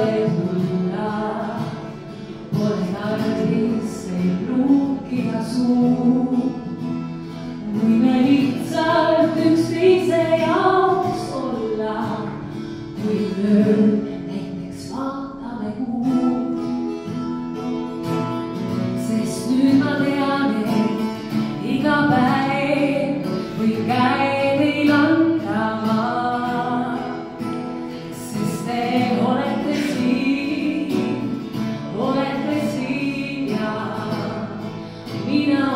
aleluya por la gris y luz y azul nimelitzalt üksteise jaoks olla kui ööl näiteks vaatame kuud sest nüüd ma tean et iga päev võib käe teil andama sest te olete Vina.